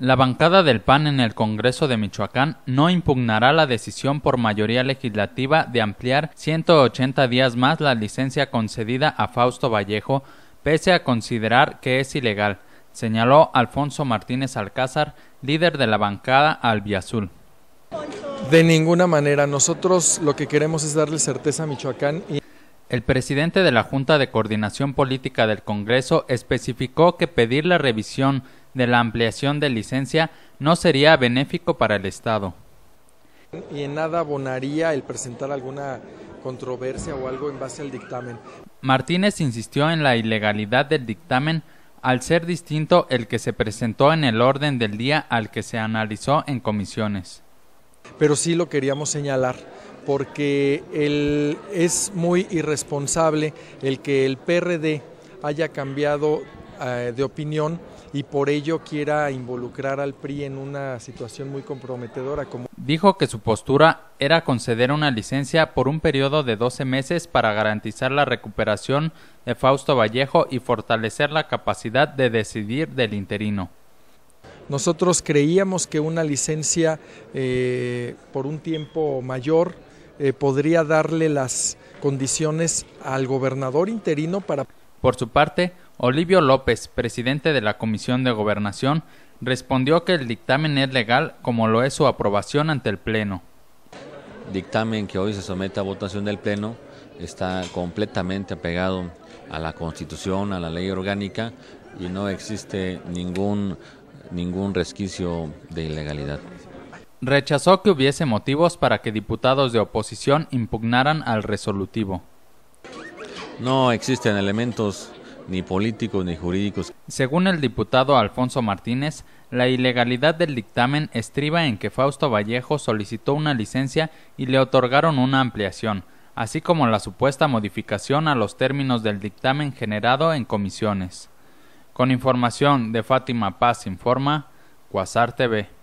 La bancada del PAN en el Congreso de Michoacán no impugnará la decisión por mayoría legislativa de ampliar 180 días más la licencia concedida a Fausto Vallejo, pese a considerar que es ilegal, señaló Alfonso Martínez Alcázar, líder de la bancada albiazul. De ninguna manera, nosotros lo que queremos es darle certeza a Michoacán y el presidente de la Junta de Coordinación Política del Congreso especificó que pedir la revisión de la ampliación de licencia no sería benéfico para el Estado. Y en nada abonaría el presentar alguna controversia o algo en base al dictamen. Martínez insistió en la ilegalidad del dictamen al ser distinto el que se presentó en el orden del día al que se analizó en comisiones. Pero sí lo queríamos señalar porque es muy irresponsable el que el PRD haya cambiado eh, de opinión y por ello quiera involucrar al PRI en una situación muy comprometedora. Como Dijo que su postura era conceder una licencia por un periodo de 12 meses para garantizar la recuperación de Fausto Vallejo y fortalecer la capacidad de decidir del interino. Nosotros creíamos que una licencia eh, por un tiempo mayor eh, podría darle las condiciones al gobernador interino para... Por su parte, Olivio López, presidente de la Comisión de Gobernación, respondió que el dictamen es legal como lo es su aprobación ante el Pleno. Dictamen que hoy se somete a votación del Pleno está completamente apegado a la Constitución, a la ley orgánica y no existe ningún, ningún resquicio de ilegalidad rechazó que hubiese motivos para que diputados de oposición impugnaran al resolutivo. No existen elementos ni políticos ni jurídicos. Según el diputado Alfonso Martínez, la ilegalidad del dictamen estriba en que Fausto Vallejo solicitó una licencia y le otorgaron una ampliación, así como la supuesta modificación a los términos del dictamen generado en comisiones. Con información de Fátima Paz Informa, Cuasar TV.